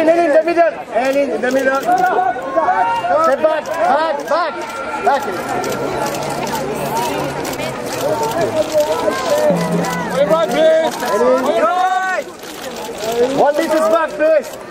in, Eileen, in the middle. And in the middle. Step back, back, back. Back. Right, please. Right. One meter back, please.